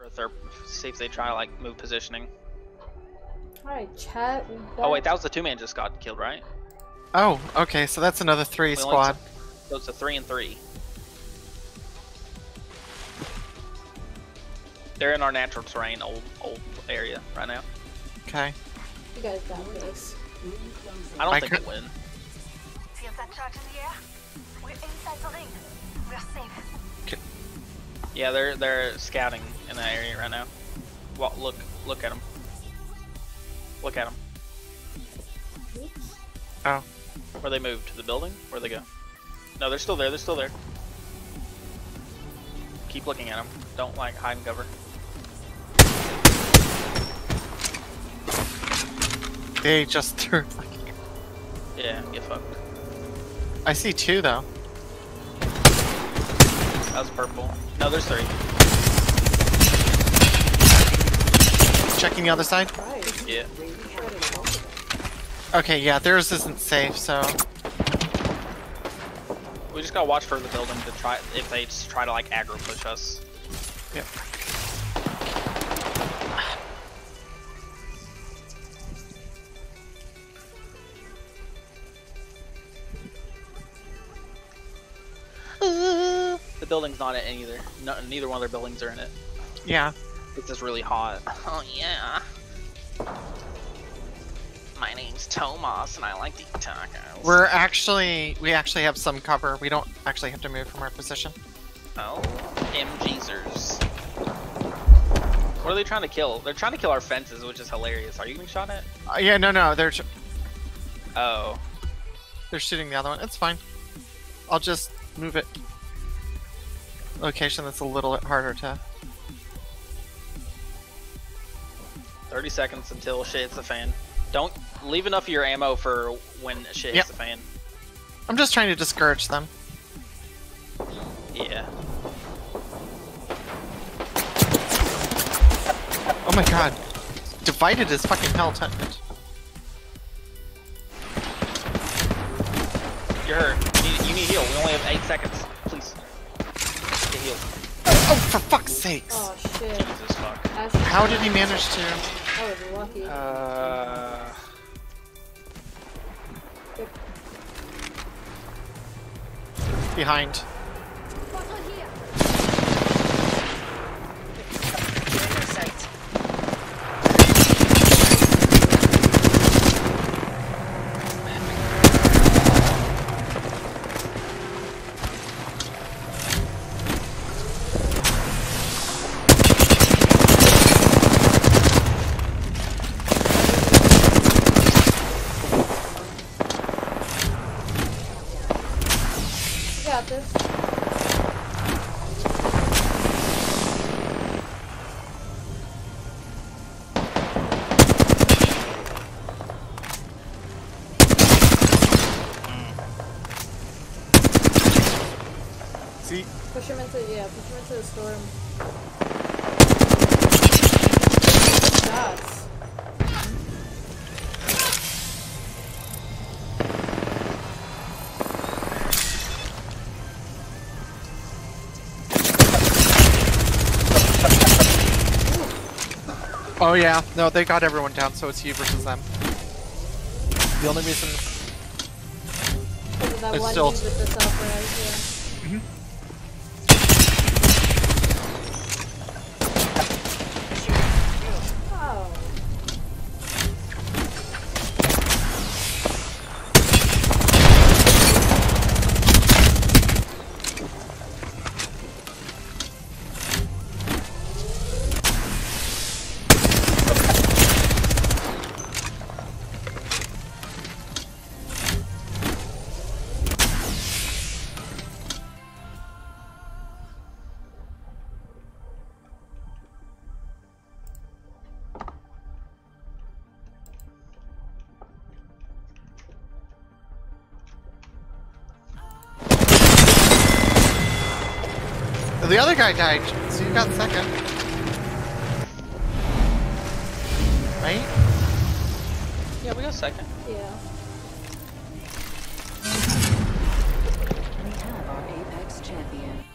For a third, see if they try to like move positioning. Alright, chat. we Oh wait, that was the two man just got killed, right? Oh, okay, so that's another three We squad. took- So it's a three and three. They're in our natural terrain, old old area right now. Okay. You guys got this. I don't I think could- we'll win. Yeah, they're they're scouting in that area right now. Well, look look at them. Look at them. Oh. Where they moved to the building? Where they go? No, they're still there. They're still there. Keep looking at them. Don't like hide and cover. They just threw. Yeah, get fucked. I see two though. That was purple. No, there's three. Checking the other side. Yeah. Okay, yeah, theirs isn't safe, so We just gotta watch for the building to try if they just try to like aggro push us. Yep. Building's not in it either. No, neither one of their buildings are in it. yeah. It's just really hot. Oh yeah. My name's Tomas and I like to eat tacos. We're actually we actually have some cover. We don't actually have to move from our position. Oh, MGzers. What are they trying to kill? They're trying to kill our fences, which is hilarious. Are you getting shot at? Uh, yeah, no, no, they're Oh, they're shooting the other one. It's fine. I'll just move it. Location that's a little bit harder to. 30 seconds until shit hits the fan. Don't leave enough of your ammo for when shit hits Yep. the fan. I'm just trying to discourage them. Yeah. Oh my god. Divided is fucking hell. T- You're hurt. You need, you need heal. We only have 8 seconds. Please. Get healed. oh, for fuck's sakes! Oh shit. Jesus fuck. How did he manage to? I was lucky. Uh. Behind. Oh yeah. No, they got everyone down, so it's you versus them. The only reason. Because of that It's one still- with the yeah. The guy died, so you got second. Right? Yeah, we got second. Yeah. We have our Apex champion.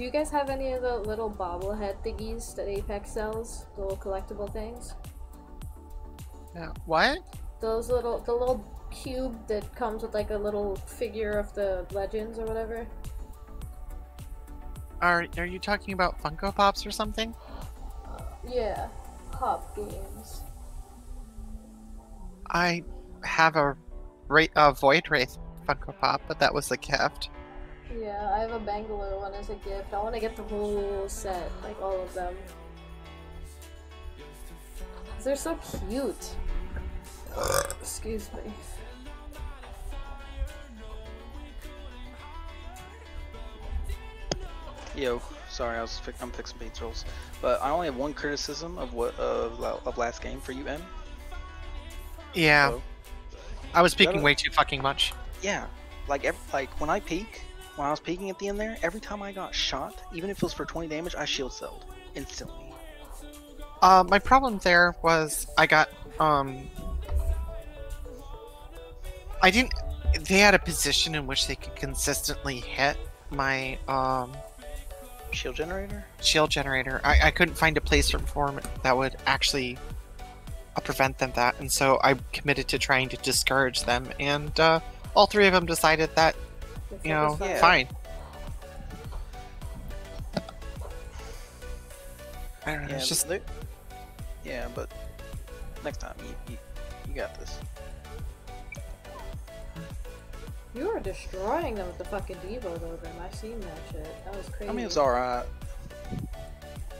Do you guys have any of the little bobblehead thingies that Apex sells? The little collectible things? Yeah. What? Those little, the little cube that comes with like a little figure of the legends or whatever. Are Are you talking about Funko Pops or something? Yeah, pop games. I have a, a Void Wraith Funko Pop, but that was a gift. Yeah, I have a Bangalore one as a gift. I want to get the whole set, like all of them. They're so cute. Excuse me. Yo, sorry, I was fi- I'm fixing pizza rolls, but I only have one criticism of what of, of last game for you, M. Yeah, So, I was Gotta- speaking way too fucking much. yeah, like every, like when I peek, when I was peeking at the end there, every time I got shot, even if it was for 20 damage, I shield celled instantly. Uh, my problem there was I got um. I didn't. They had a position in which they could consistently hit my um Shield generator? shield generator. I, I couldn't find a place for them that would actually uh, prevent them that, and so I committed to trying to discourage them. And uh, all three of them decided that you know, Yeah. fine. I don't know. Yeah, It's just they- yeah, but next time you, you you got this. You were destroying them with the fucking Devo though, then. I seen that shit. That was crazy. I mean, it's alright.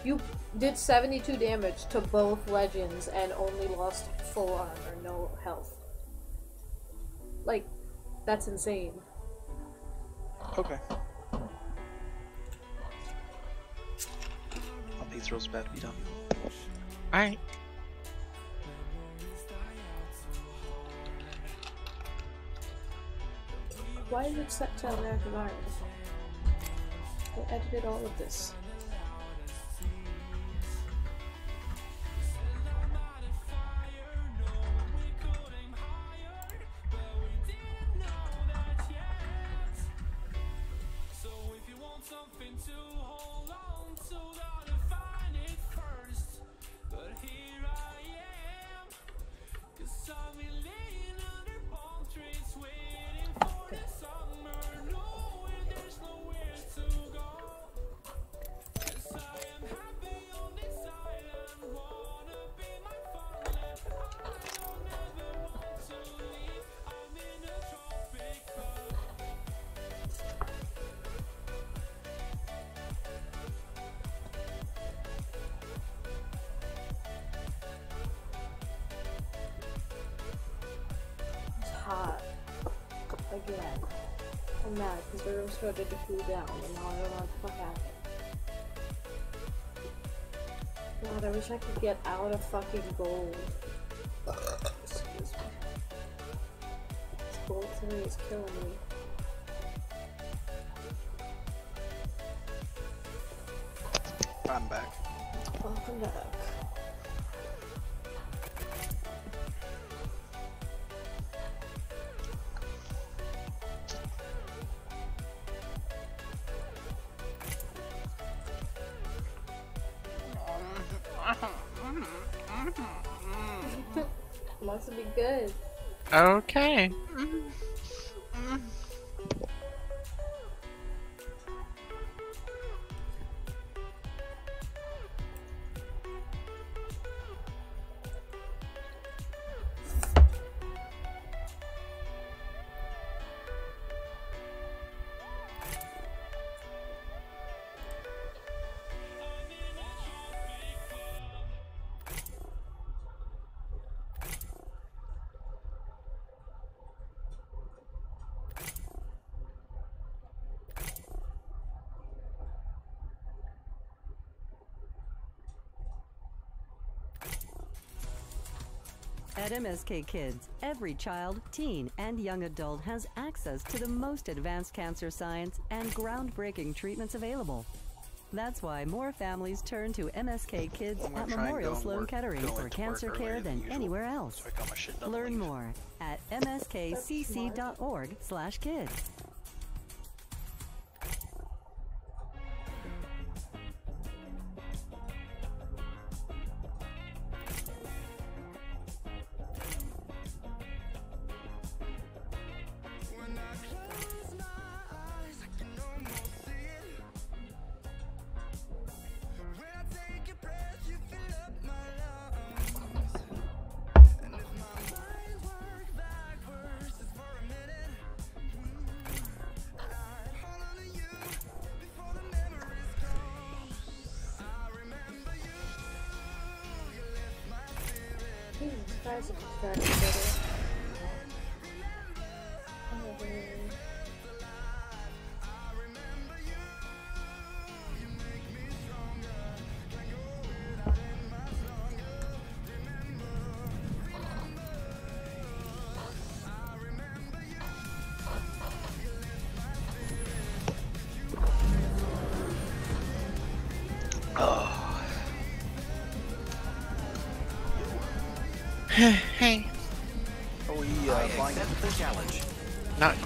You did 72 damage to both legends and only lost full armor, no health. Like, that's insane. Okay. My pizza roll's about to be done. Alright. Why is it set to American Iron? Who edited all of this? Room started to cool down and now I don't know what the fuck happened. God, I wish I could get out of fucking gold. Excuse me. This gold thing is killing me. Okay. At MSK Kids, every child, teen, and young adult has access to the most advanced cancer science and groundbreaking treatments available. That's why more families turn to MSK Kids at Memorial Sloan Kettering for cancer care than usual, anywhere else. So I got my shit done. Learn leave. more at mskcc.org/kids.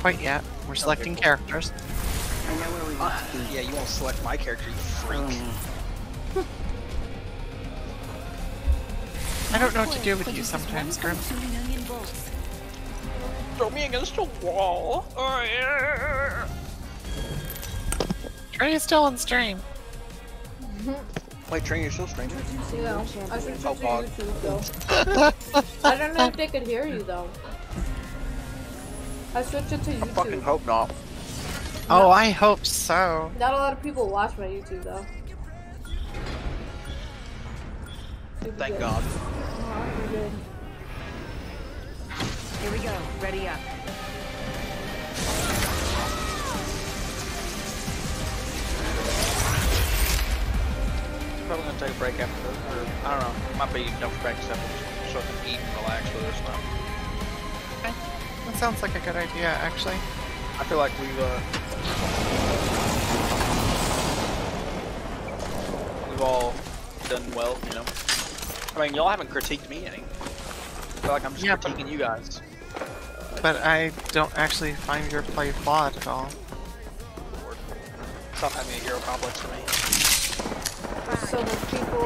quite yet. We're selecting characters. Uh, yeah, you won't select my character, you freak. I don't know what to do with you sometimes, Grim. Throw me against a wall. Oh, yeah. Trey is still on stream. Wait, Train, you're still streaming? Yeah, I should Oh, switch to God. YouTube though. I don't know if they could hear you though. I switched it to YouTube. I fucking hope not. Oh, I hope so. Not a lot of people watch my YouTube though. Super Thank good. God. Good. Here we go. Ready up. Probably gonna take a break after this, or I don't know. Might be done for breakfast after this, so I can eat and relax for this one. That sounds like a good idea, actually. I feel like we've uh, we've all done well, you know. I mean, y'all haven't critiqued me any. I feel like I'm just Yeah, but- critiquing you guys. But I don't actually find your play flawed at all. Lord. Stop having a hero complex for me. There's so much people.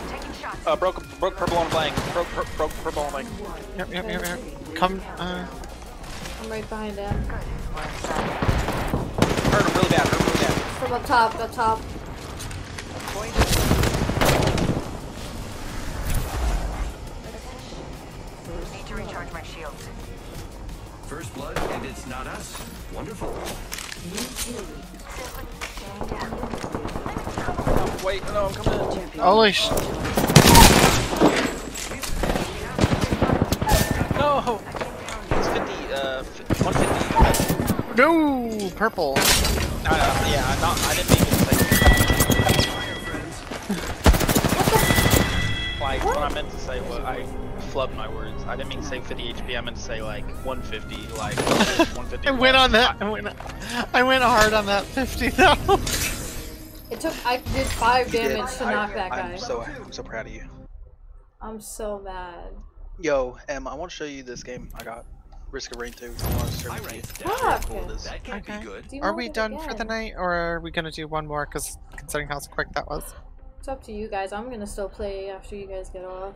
I'm taking shots. Uh, broke broke purple on blank. Broke pur broke purple on blank. Yep, yep, yep, yep. Come, uh, I'm right behind them. Hurt him really bad. Hurt him really bad. From up top, up top. Need to recharge my shields. First blood, and it's not us. Wonderful. Wait, no, I'm coming in. holy sh- No! It's 50, uh, fi- 150. No! Purple. Uh, yeah, I'm not, I didn't mean to say. Like, what I meant to say was, I flubbed my words. I didn't mean to say 50 HP, I meant to say, like, 150, like, 150. I went on that. I went, I went hard on that 50 though. It took. I did five You did. damage to I- knock that guy. I'm so, I'm so proud of you. I'm so mad. Yo, Em, I want to show you this game I got. Risk of Rain 2. I want to show I it to you. ranked Fuck. that. Cool it is. That can't Okay. be good. Do Are we it done for the night, or are we gonna do one more? Because considering how quick that was. It's up to you guys. I'm gonna still play after you guys get off.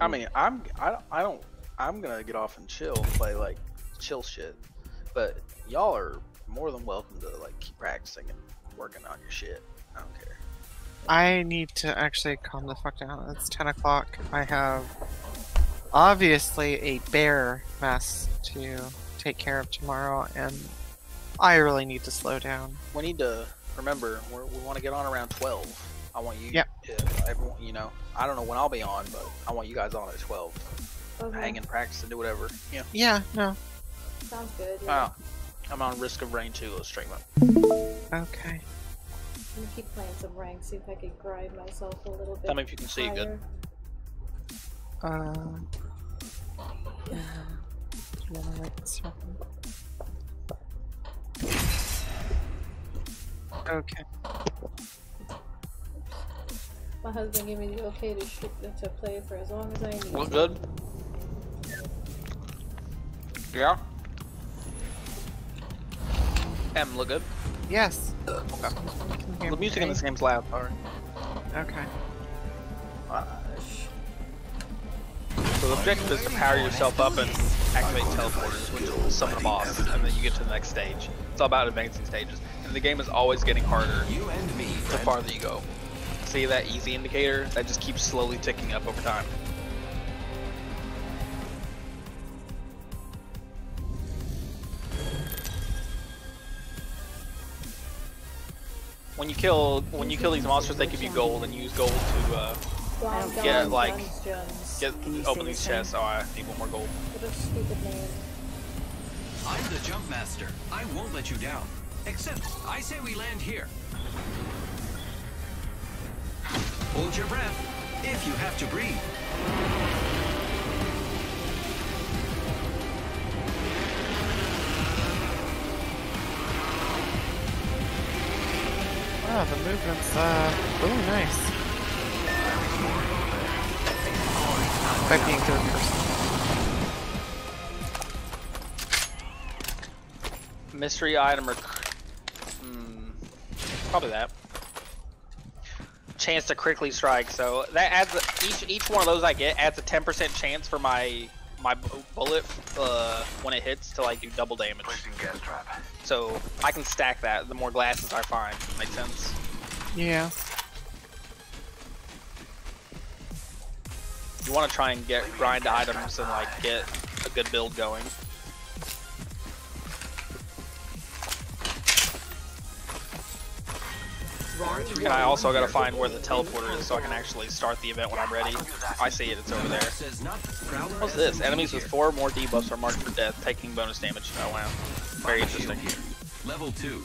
I mean, I'm, I, I don't, I'm gonna get off and chill, play like chill shit. But y'all are more than welcome to like keep practicing and working on your shit. I don't care. I need to actually calm the fuck down. It's 10 o'clock. I have obviously a bear mess to take care of tomorrow, and I really need to slow down. We need to remember we're, we want to get on around 12. I want you, Yep. yeah, everyone, you know, I don't know when I'll be on, but I want you guys on at 12. Okay. Hang and practice and do whatever. Yeah. Yeah, no. Sounds good. Yeah. Wow. I'm on Risk of Rain too. Let's stream it. Okay. I'm gonna keep playing some rank, see if I can grind myself a little bit. Tell me if you can see it good. Higher. Uh. yeah. Do you wanna write this down? Okay. My husband gave me the okay to shoot to play for as long as I need. Look good? Yeah? M, look good? Yes. Okay. Can hear The me music in okay? this game's loud, sorry. Okay. So the objective is to power yourself up and activate teleporters, which will summon a boss, and then you get to the next stage. It's all about advancing stages. And the game is always getting harder You and me, the farther you go. See that easy indicator? That just keeps slowly ticking up over time. When you kill when you kill these monsters, they give you gold, and you use gold to uh, Guns, Yeah, guns, like- guns, guns. Get open these chests. Oh, I need one more gold. What a stupid name. I'm the jump master. I won't let you down. Except, I say we land here. Hold your breath, if you have to breathe. Wow, the movement's uh really nice. By being third person. Mystery item or hmm, probably that. Chance to critically strike. So that adds a, each each one of those I get adds a 10% chance for my my bullet uh, when it hits to like do double damage. So I can stack that. The more glasses I find, makes sense. Yeah. You want to try and get grind items and like get a good build going. And I also gotta find where the teleporter is so I can actually start the event when I'm ready. I see it, it's over there. Says not prowler What's this? Enemies with four more debuffs are marked for death, taking bonus damage. Oh wow. Very interesting. Level two.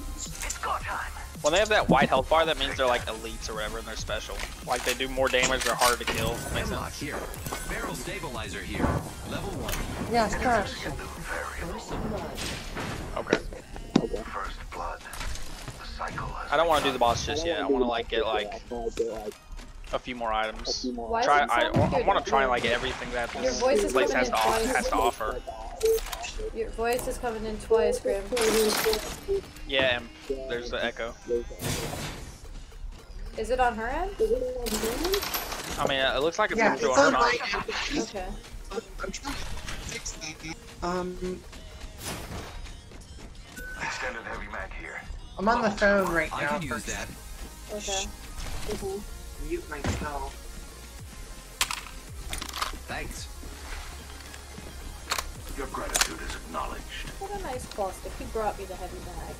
When they have that white health bar, that means they're like elites or whatever, and they're special. Like they do more damage, they're harder to kill. Makes sense. here. Barrel stabilizer here. Level one. Yeah, crash. Okay. I don't want to do the boss just yet. I want to like get like a few more items. Why Try. does it I, I want to try and like get everything that Your this voice is place coming has in to, off- twice. has to offer. Your voice is coming in twice, Grim. Yeah, and there's the echo. Is it on her end? I mean, it looks like it's Yeah, coming through it's on on her my end. Okay. I'm trying to fix that. Um, Extended heavy mag here. I'm on the phone right now. I now. could use that. Okay. Mute myself. Thanks. Your gratitude is acknowledged. What a nice caustic. He brought me the heavy bag.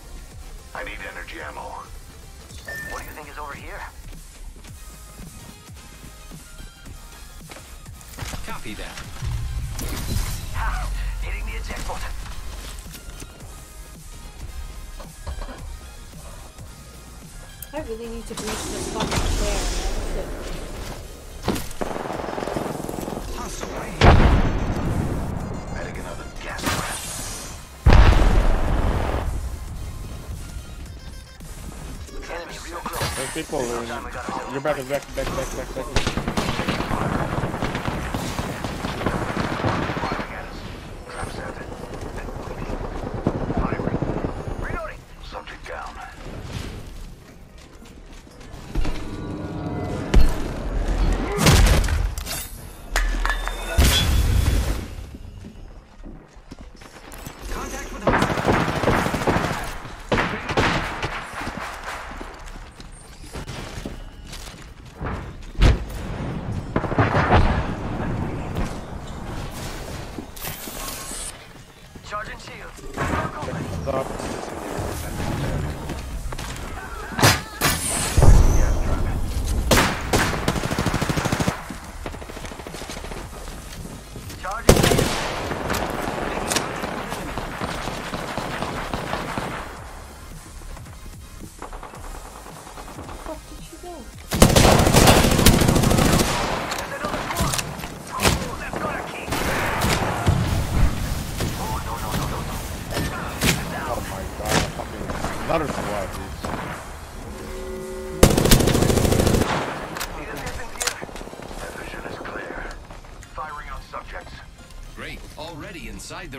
I need energy ammo. What do you think is over here? Copy that. Ha! Hitting the eject button. I really need to breach this fucking chair. Hustle eh? right another gas trap. Enemy real close. There's people over Time we gotta You're back, back, back, back, back, back.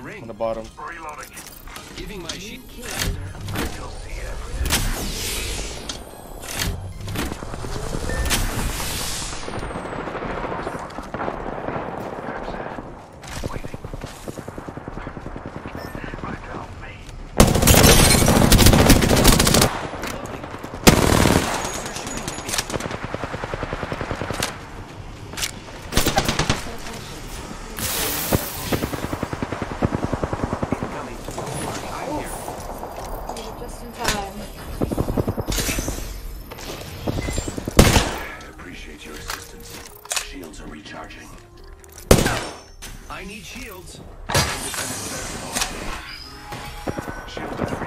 The On the bottom. are recharging. I need shields. Shield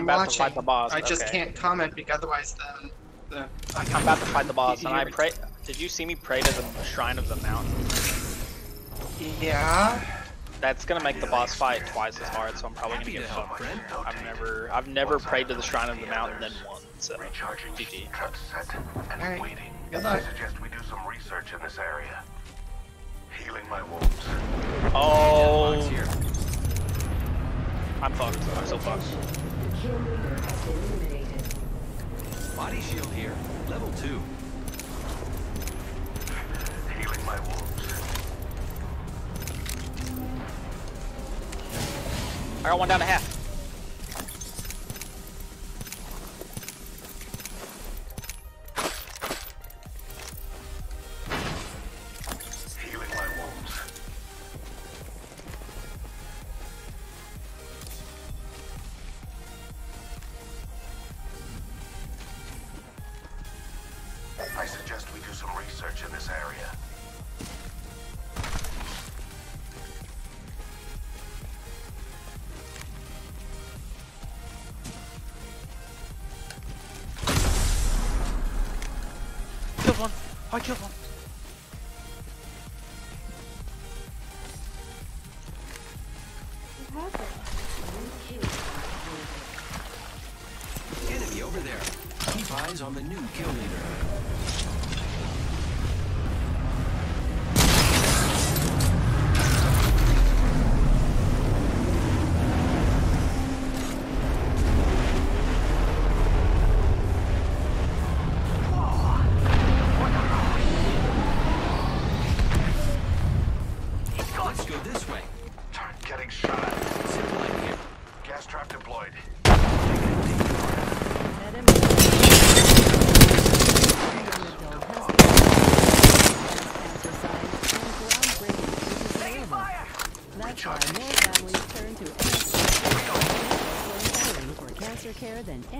I'm, I'm about watching. to fight the boss. I just okay. can't comment because otherwise the the. I I'm about to fight the boss, and I pray. Did you see me pray to the shrine of the mountain? Yeah. That's gonna make the boss fight twice as hard, so I'm probably gonna get to fucked. I've never, I've never prayed to the shrine of the mountain then one. So Recharging. GG. Truck set and Alright. waiting. Good I suggest we do some research in this area. Healing my wounds. Oh, I'm fucked. I'm so fucked. Body shield here. Level two. Healing my wounds. I got one down to half. One.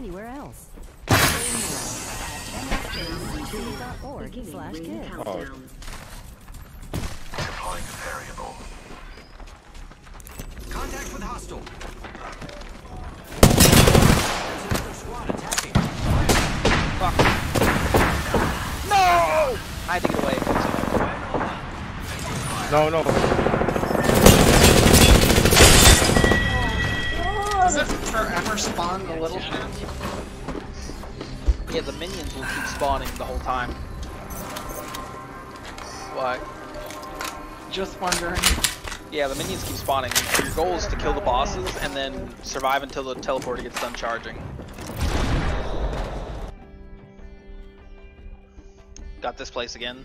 Anywhere else. Learn more at mskcc.org slash kids. Just wondering. Yeah, the minions keep spawning. Your goal is to kill the bosses and then survive until the teleporter gets done charging. Got this place again.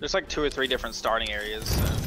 There's like two or three different starting areas. So.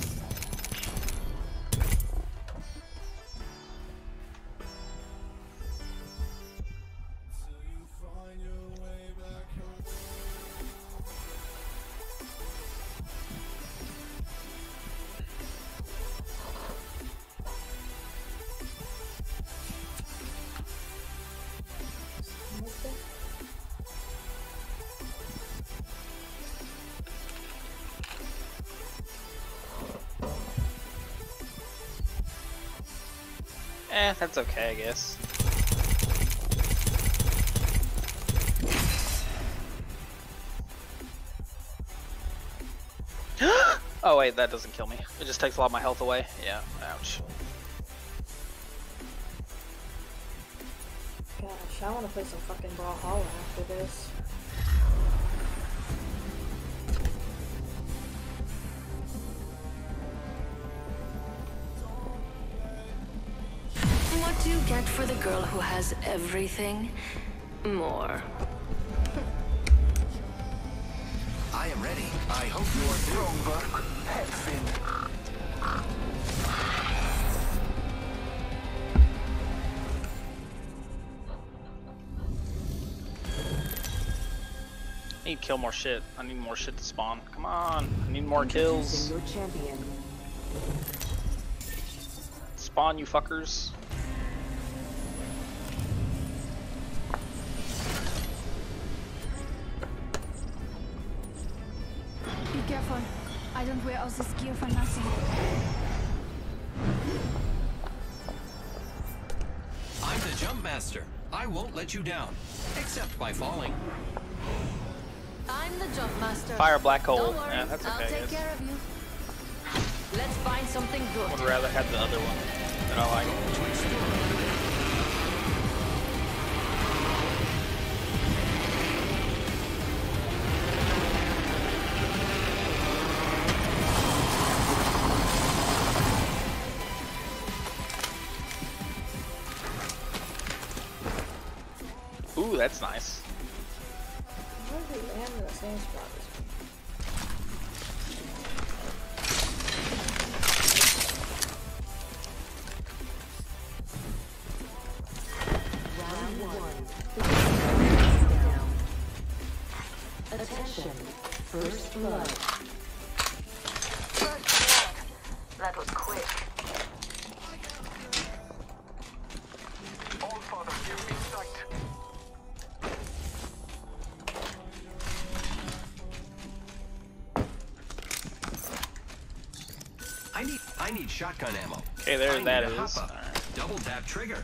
That's okay, I guess. oh wait, that doesn't kill me. It just takes a lot of my health away. Yeah, ouch. Gosh. I want to play some fucking Brawlhalla after this. For the girl who has everything? More. I am ready. I hope you are too. Work. Heads. I need to kill more shit. I need more shit to spawn. Come on. I need more kills. Your champion. Spawn, you fuckers. Let you down. Except by falling. I'm the jump master. Fire black hole. Don't worry, Yeah, that's I'll take care of you. Let's find something good. Would rather have the other one that I like. That's nice. Why did we land in the same spot shotgun ammo. Okay, there that is. Double tap trigger.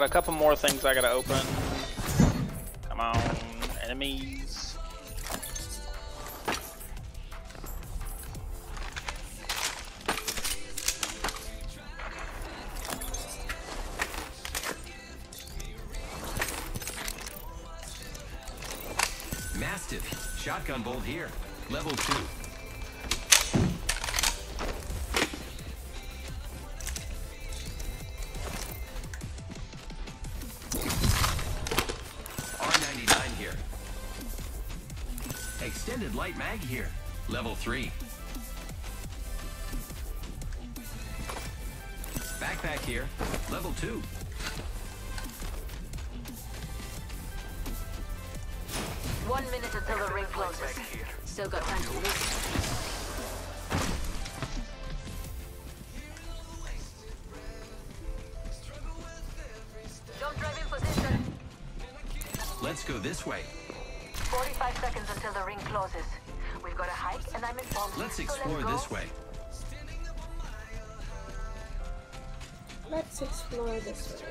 Got a couple more things I gotta open. Come on, enemies. Mastiff. Shotgun bolt here. Level two. Extended mag here. Level three. Backpack here. Level two. One minute until the ring closes. Still got time to live. Explore this way. Let's explore this way.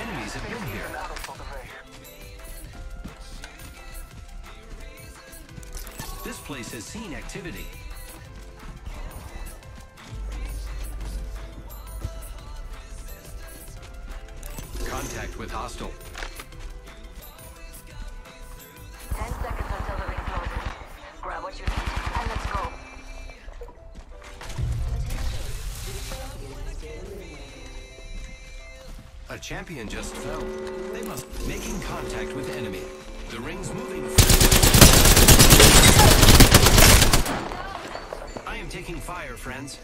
Enemies have been here. Out of the way. This place has seen activity. Contact with hostile. Champion just fell. They must be making contact with enemy. The ring's moving. I am taking fire, friends.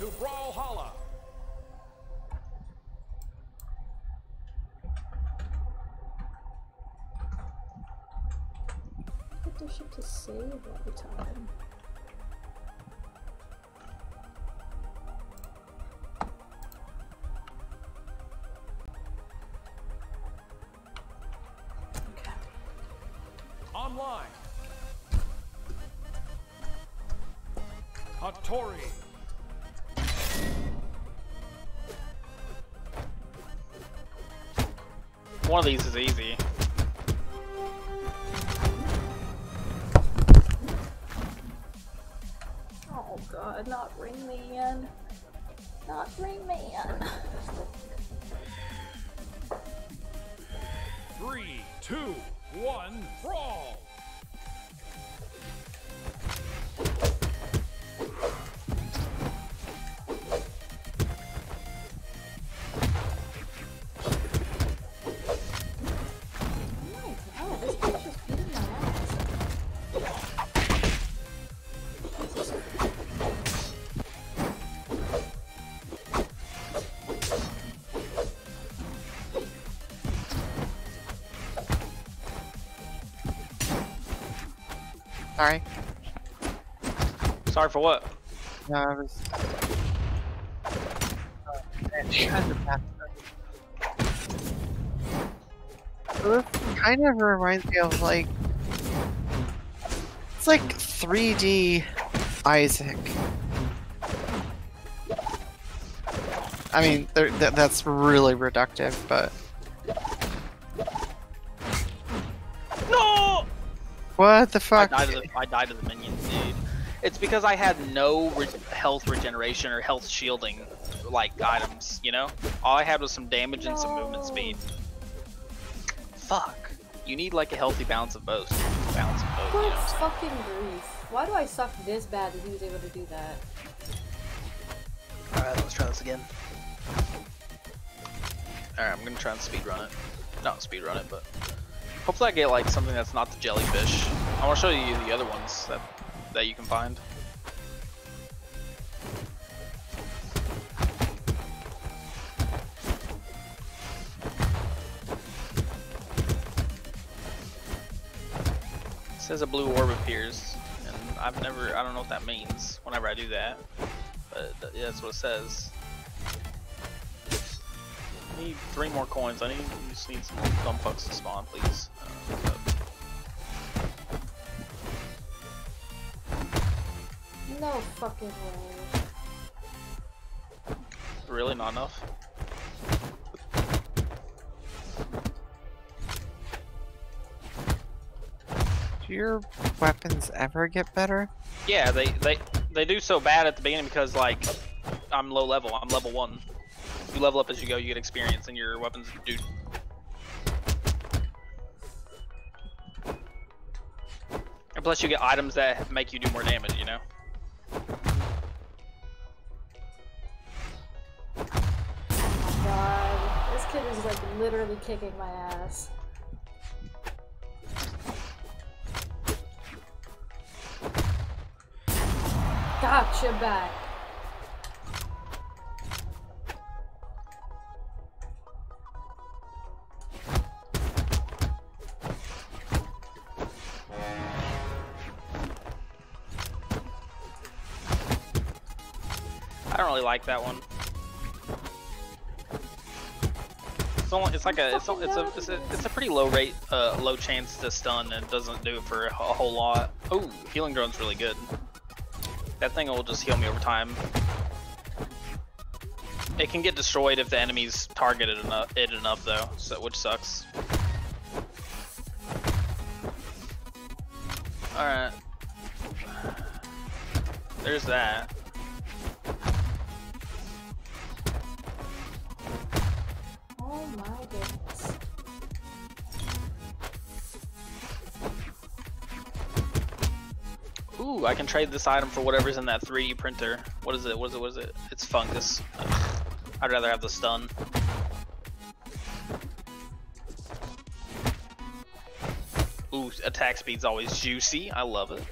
To Brawlhalla. Put this shit to save all the time. Of these is easy. Sorry. Sorry for what? No, I was. Oh, man, the bastard. This kind of reminds me of like. It's like 3D Isaac. I mean, th that's really reductive, but. What the fuck? I died, to the, I died to the minions, dude. It's because I had no re health regeneration or health shielding, like, items, you know? All I had was some damage and some movement speed. Fuck. You need, like, a healthy balance of both. Balance of both, you know Good what I'm saying? fucking grief. Why do I suck this bad that he was able to do that? Alright, let's try this again. Alright, I'm gonna try and speedrun it. Not speedrun it, but hopefully I get like something that's not the jellyfish. I want to show you the other ones that that you can find. It says a blue orb appears, and I've never, I don't know what that means whenever I do that, but yeah, that's what it says. I need three more coins. I need, you just need some dumb fucks to spawn, please. Uh, but- No fucking way. really not enough? Do your weapons ever get better? Yeah, they, they, they do so bad at the beginning because like, I'm low level, I'm level one. You level up as you go, you get experience and your weapons do And plus you get items that make you do more damage, you know? God, this kid is like literally kicking my ass. Gotcha back. Really like that one. It's, only, it's like a it's, a- it's a it's a it's a pretty low rate uh low chance to stun and doesn't do it for a, whole lot. Oh, healing drone's really good. That thing will just heal me over time. It can get destroyed if the enemy's targeted enough it enough though, so which sucks. Alright. There's that. Oh my goodness. Ooh, I can trade this item for whatever's in that 3D printer. What is it? What is it? What is it? It's fungus. I'd rather have the stun. Ooh, attack speed's always juicy. I love it.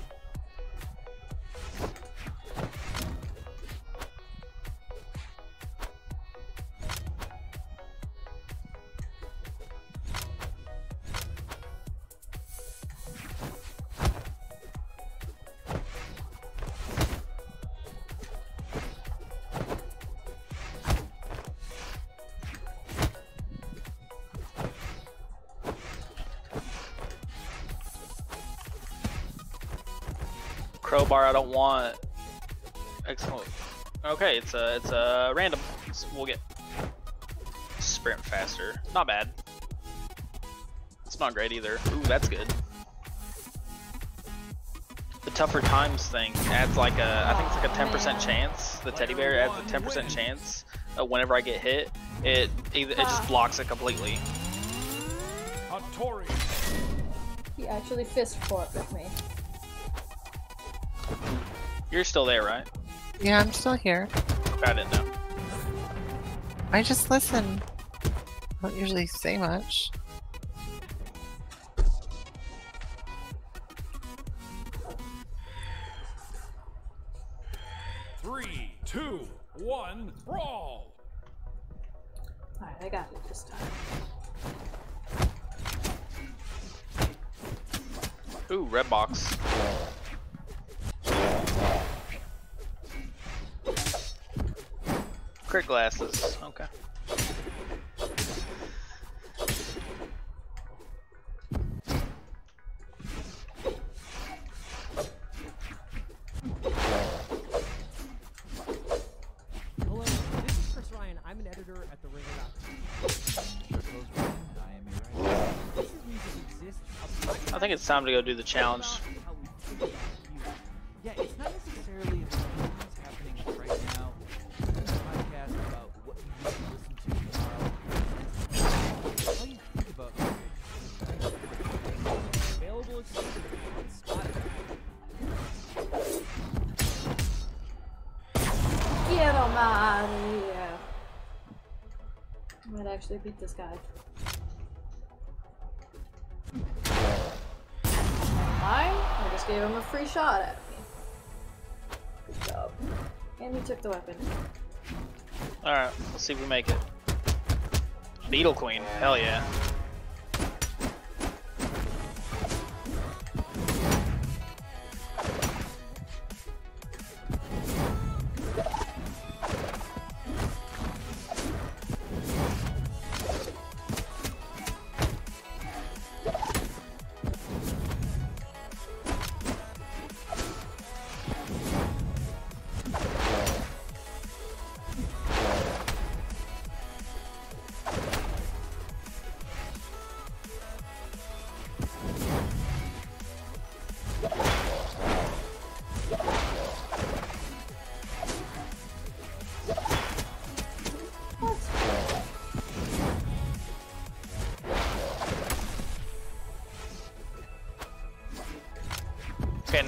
Crowbar I don't want. Excellent. Okay, it's a it's a random. So we'll get sprint faster. Not bad. It's not great either. Ooh, that's good. The tougher times thing adds like a I think it's like a 10% chance. The teddy bear adds a 10% chance uh, whenever I get hit. It either, it just blocks it completely. He actually fist fought with me. You're still there, right? Yeah, I'm still here. I didn't know. I just listen. I don't usually say much. Three, two, one, brawl. Alright, I got it this time. Ooh, red box. Crit glasses. Okay. Hello, this is Chris Ryan. I'm an editor at the Ringer.com. I am a writer. This is music exists. a podcast I think it's time to go do the challenge. Actually beat this guy. I just gave him a free shot at me. Good job. And he took the weapon. Alright, let's see if we make it. Beetle Queen. Hell yeah.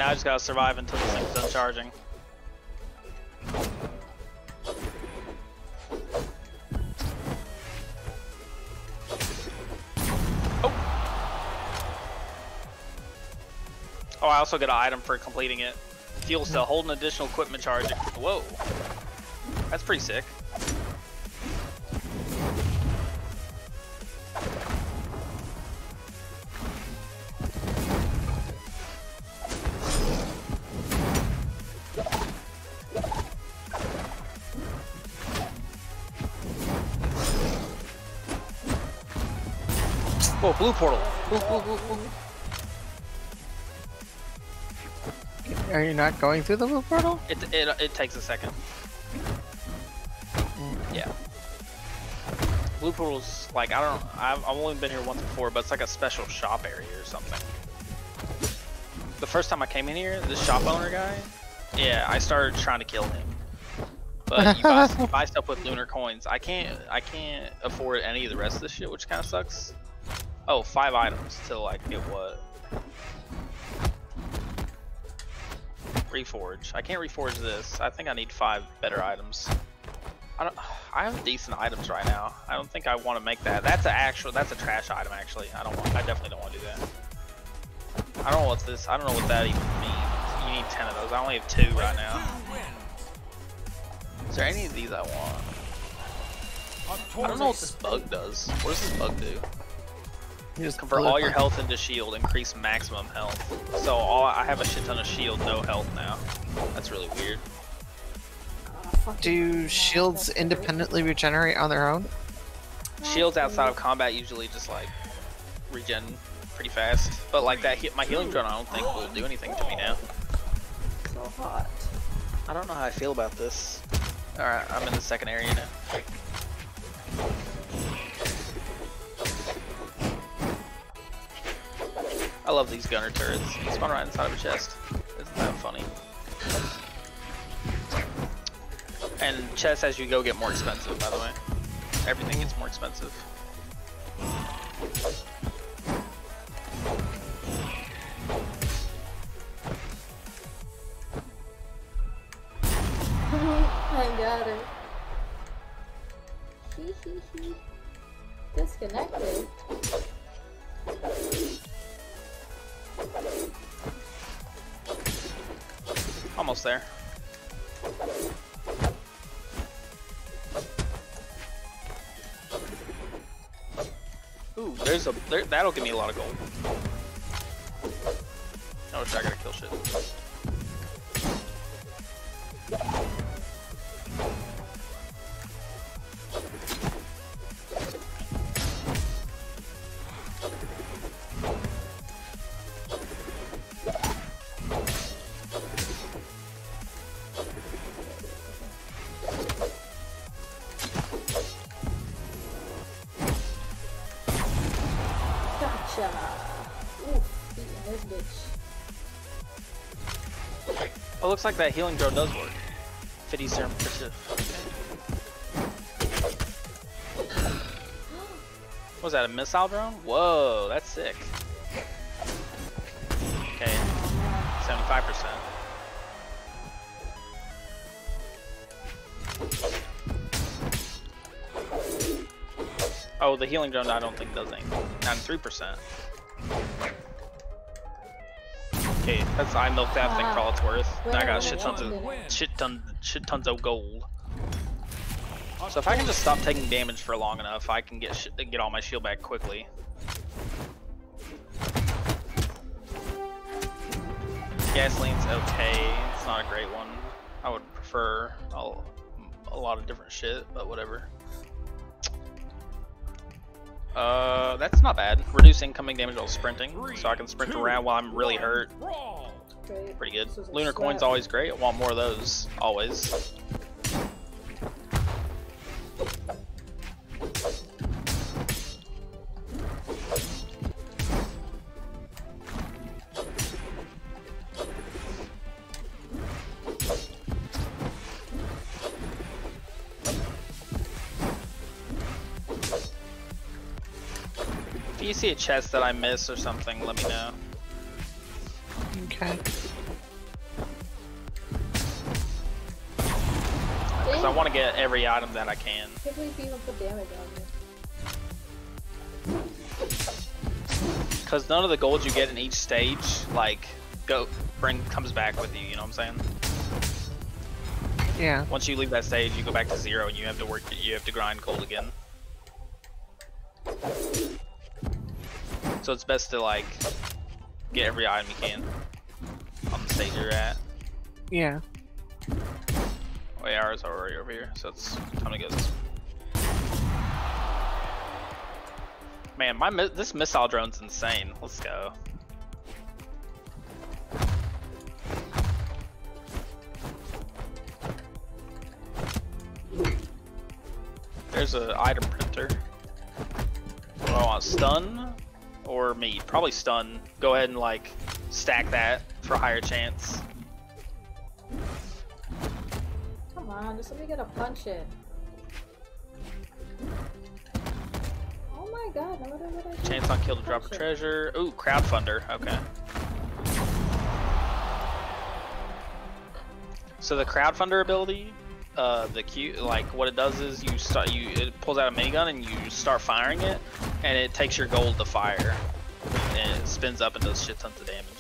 Now I just gotta survive until this thing's done charging. Oh, Oh I also get an item for completing it. Fuel cell, hold an additional equipment charge. Whoa. That's pretty sick. Blue portal. Ooh, ooh, ooh, ooh. Are you not going through the blue portal? It, it, it takes a second. Mm. Yeah. Blue portal's like, I don't I've, I've only been here once before, but it's like a special shop area or something. The first time I came in here, this shop owner guy, yeah, I started trying to kill him. But you buy, you buy stuff with lunar coins. I can't I can't afford any of the rest of this shit, which kind of sucks. Oh, five items to like get what? Reforge. I can't reforge this. I think I need five better items. I don't. I have decent items right now. I don't think I want to make that. That's an actual. That's a trash item actually. I don't want. I definitely don't want to do that. I don't know what this. I don't know what that even means. You need ten of those. I only have two right now. Is there any of these I want? I don't know what this bug does. What does this bug do? You just Convert all your health into shield, increase maximum health. So all I have a shit ton of shield, no health now. That's really weird. Do shields independently regenerate on their own? Shields outside of combat usually just like regen pretty fast. But like that my healing drone I don't think will do anything to me now. So hot. I don't know how I feel about this. Alright, I'm in the second area now. I love these gunner turrets. They spawn right inside of a chest. Isn't that funny? And chests as you go get more expensive, by the way. Everything gets more expensive. There, that'll give me a lot of gold. Looks like that healing drone does work. 50 serum. Was that a missile drone? Whoa, that's sick. Okay, 75%. Oh, the healing drone I don't think does anything. 93%. Okay, that's I milked that thing for all it's worth. I got shit tons of shit ton shit tons of gold. So if I can just stop taking damage for long enough, I can get get all my shield back quickly. Gasoline's okay. It's not a great one. I would prefer a, a lot of different shit, but whatever. Uh, that's not bad. Reduce incoming damage while sprinting, so I can sprint around while I'm really hurt. Pretty good. This is a Lunar coin's always great. I want more of those, always. If you see a chest that I miss or something, let me know. Okay. Because I want to get every item that I can. can't believe you even put damage on me. Because none of the gold you get in each stage, like, go bring comes back with you. You know what I'm saying? Yeah. Once you leave that stage, you go back to zero, and you have to work. You have to grind gold again. So it's best to like get every item you can you're at. Yeah. Oh, yeah, ours are already over here, so it's time to get this Man, my mi this missile drone's insane. Let's go. There's a item printer. What do I want? Stun or meat? Probably stun. Go ahead and like stack that for higher chance. Come on, just let me get a punch in. Oh my god, no, what do? Chance on kill to drop a treasure. Ooh, crowdfunder. Okay. So the crowdfunder ability, uh, the Q, like what it does is you start, you it pulls out a minigun and you start firing it, and it takes your gold to fire, and it spins up and does shit tons of damage.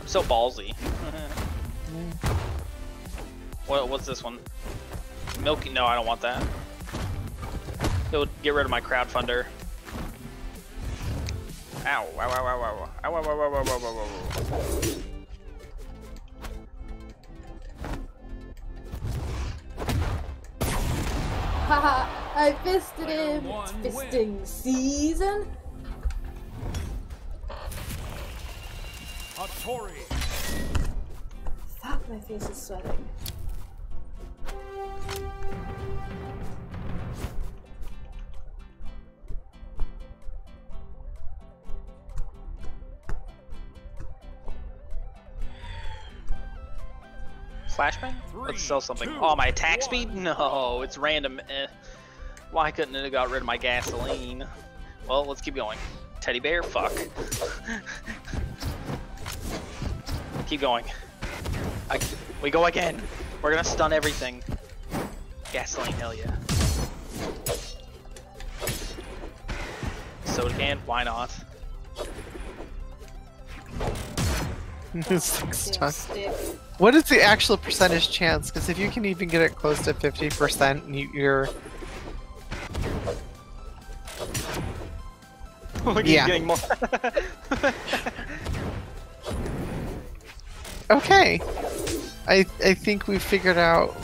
I'm so ballsy. what, what's this one? Milky? No, I don't want that. It'll get rid of my crowdfunder. Ow, ow, ow, ow, ow, ow, ow, ow, ow, ow, ow, ow, ow, ow. Haha, I fisted him! It's fisting season! Hattori. Fuck, my face is sweating. Flashbang? Let's sell something. oh, my attack speed? No, it's random. Eh. Why couldn't it have got rid of my gasoline? Well, let's keep going. Teddy bear? Fuck. keep going. I, we go again. We're gonna stun everything. Gasoline, hell yeah. Soda can? Why not? Six Damn times. What is the actual percentage chance? Because if you can even get it close to 50%, you, you're. Look, Yeah. getting more. Okay. I I think we figured out.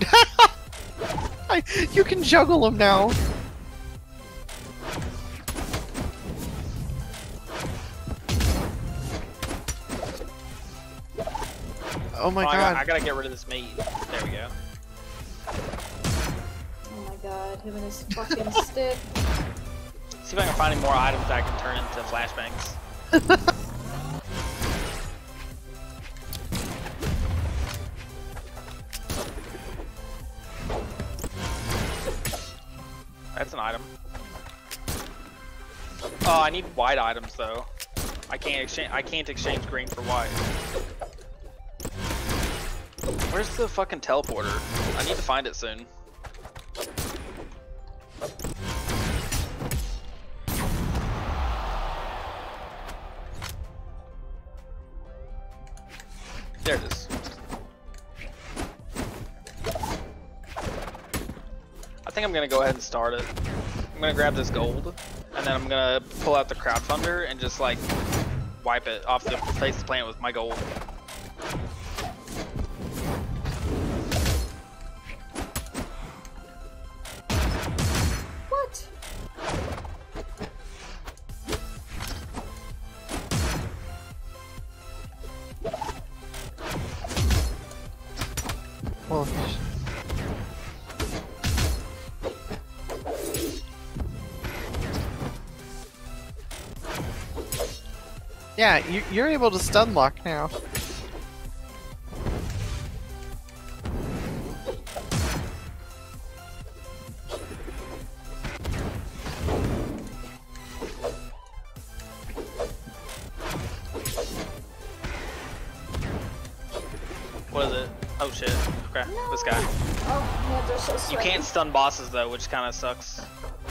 I, you can juggle them now. Oh my oh, I, god. gotta, I gotta get rid of this meat. There we go. Oh my god, him and his fucking stick. See if I can find any more items that I can turn into flashbangs. That's an item. Oh, I need white items though. I can't exchange. I can't exchange green for white. Where's the fucking teleporter? I need to find it soon. I'm gonna go ahead and start it. I'm gonna grab this gold, and then I'm gonna pull out the crowdfunder and just like wipe it off the face the planet with my gold. Yeah, you, you're able to stun lock now. What is it? Oh shit. Okay, this guy. Oh so You can't stun bosses though, which kind of sucks.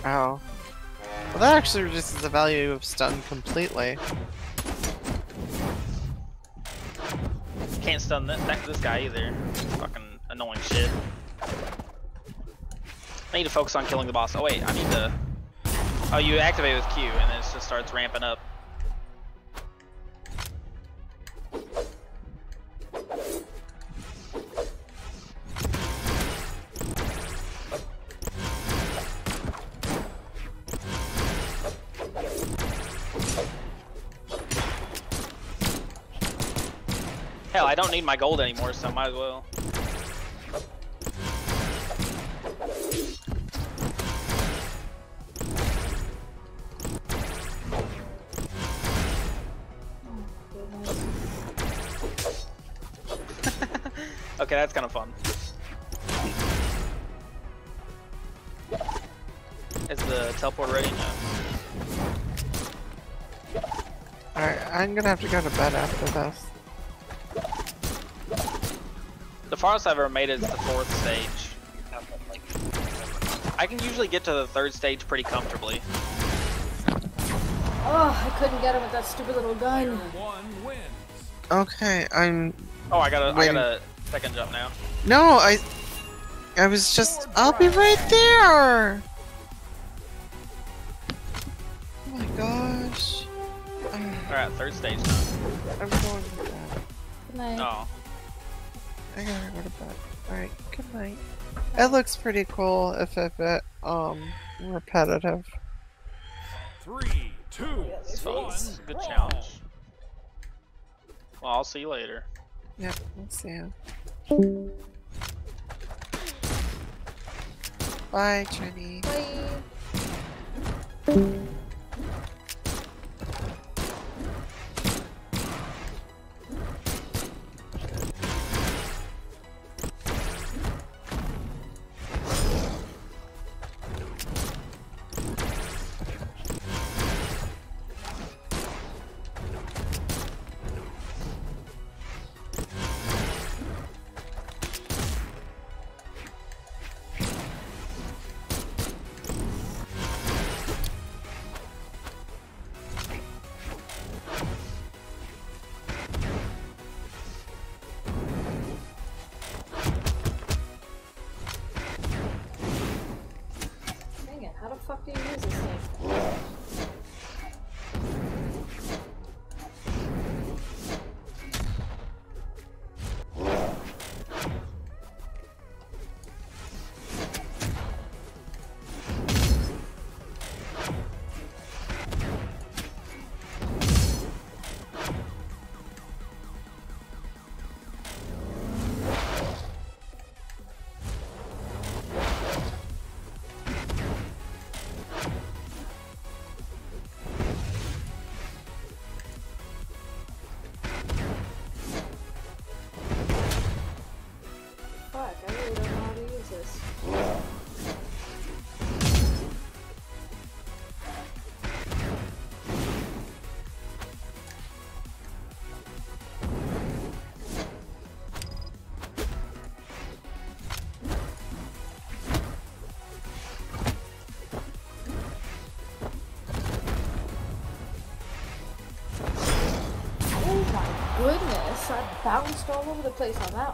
Oh. Well, that actually reduces the value of stun completely. Can't stun this guy either. Fucking annoying shit. I need to focus on killing the boss. Oh wait, I need to. Oh, you activate with Q, and then it just starts ramping up. Need my gold anymore, so I might as well. okay, that's kind of fun. Is the teleport ready now? Alright, I'm gonna have to go to bed after this. Farthest I've ever made it is the fourth stage. I can usually get to the third stage pretty comfortably. Oh, I couldn't get him with that stupid little gun. Okay, I'm. Oh, I got a, I Waiting. got a second jump now. No, I. I was just. I'll be right there! Oh my gosh. Alright, third stage now. I'm going to bed. Good night. Oh. I gotta go to bed. Alright, good night. It looks pretty cool if a bit, um, repetitive. Three, two, It's one, good challenge. Well, I'll see you later. Yep, let's see ya. Bye, Trini. Dang bounced all over the place on that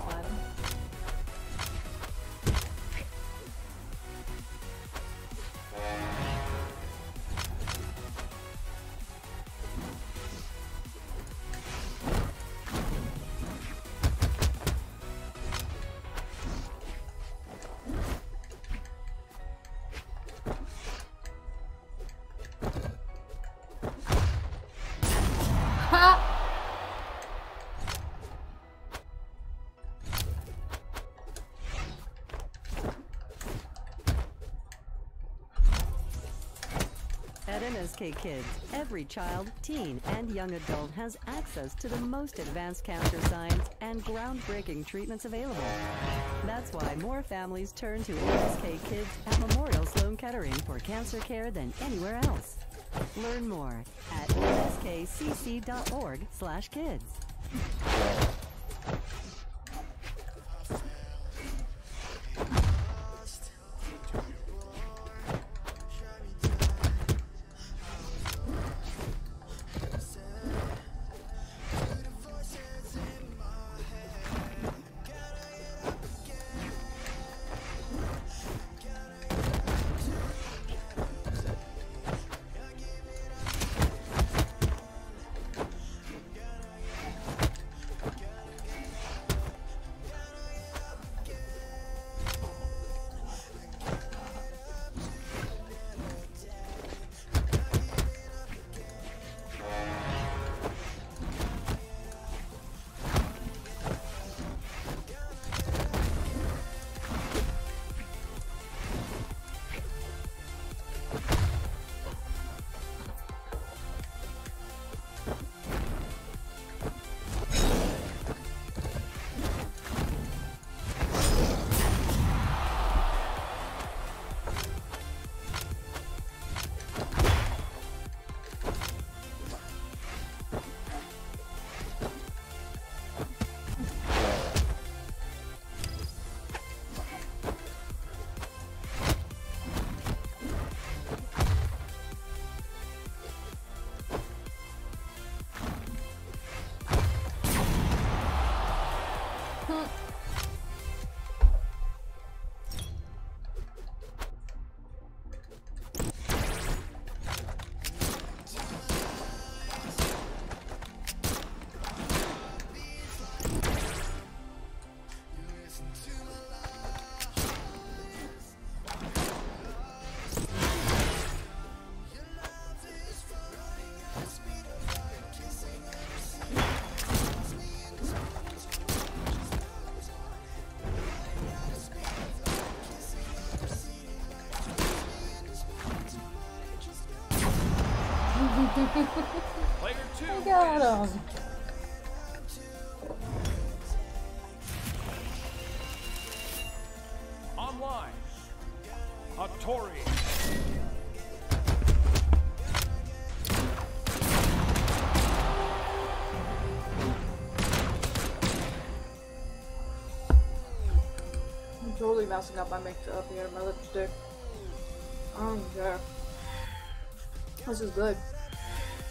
MSK Kids, every child, teen, and young adult has access to the most advanced cancer science and groundbreaking treatments available. That's why more families turn to MSK Kids at Memorial Sloan Kettering for cancer care than anywhere else. Learn more at mskcc.org/kids. Player two. I got him. Online. Hattori. I'm totally messing up my makeup here, my lipstick. I don't care. This is good.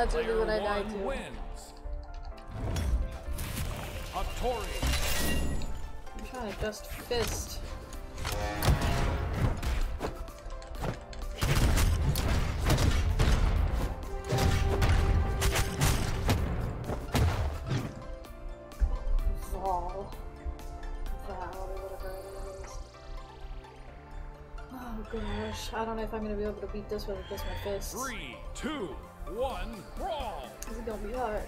That's really what I died one to. wins. Hattori. I'm trying to just fist. Vol. Val, whatever it is. Oh gosh, I don't know if I'm gonna be able to beat this with just my fist. Three, two, one, brawl. This is gonna be hard.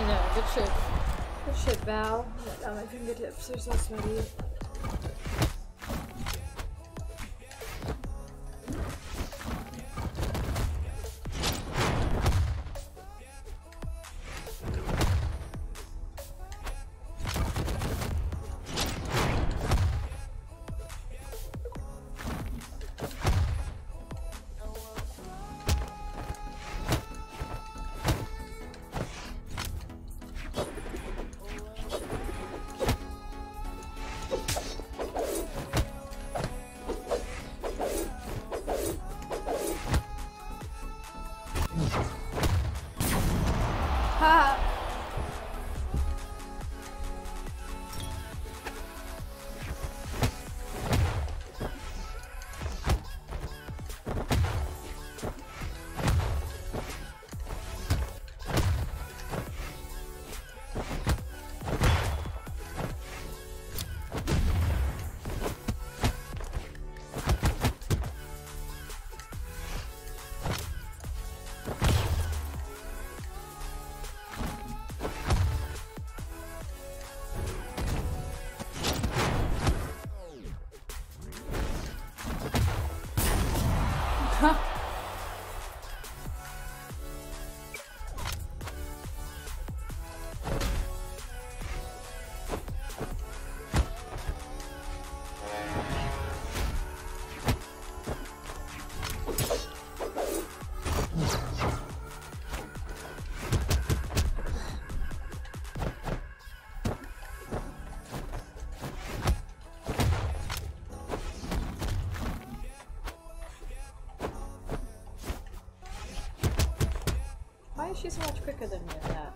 Got me now. Good shit. Good shit, Val. At my fingertips. They're so sweaty. Is she so much quicker than me at that?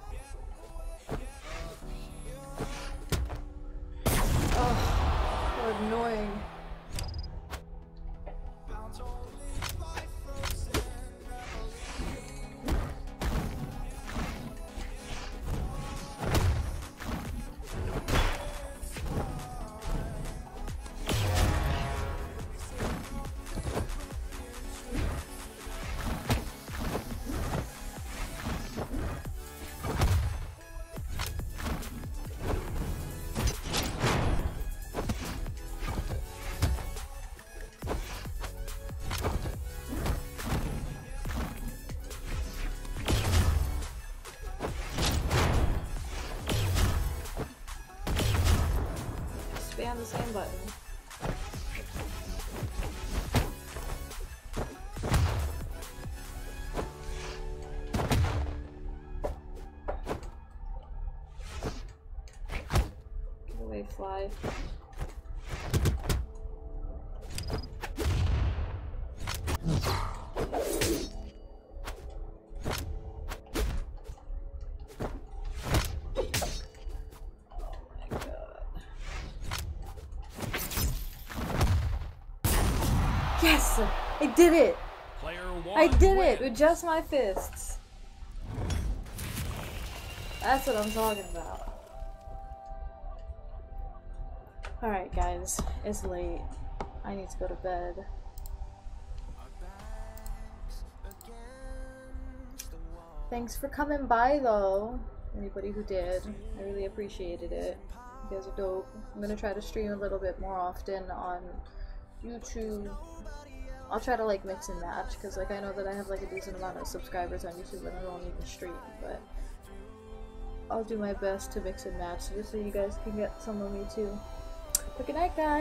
Fly. Yes! I did it! Player I did it with just my fists. That's what I'm talking about. Alright, guys. It's late. I need to go to bed. Thanks for coming by, though. Anybody who did. I really appreciated it. You guys are dope. I'm gonna try to stream a little bit more often on YouTube. I'll try to like mix and match because like I know that I have like a decent amount of subscribers on YouTube and I don't even stream, but I'll do my best to mix and match just so you guys can get some of me too. Good night, guys.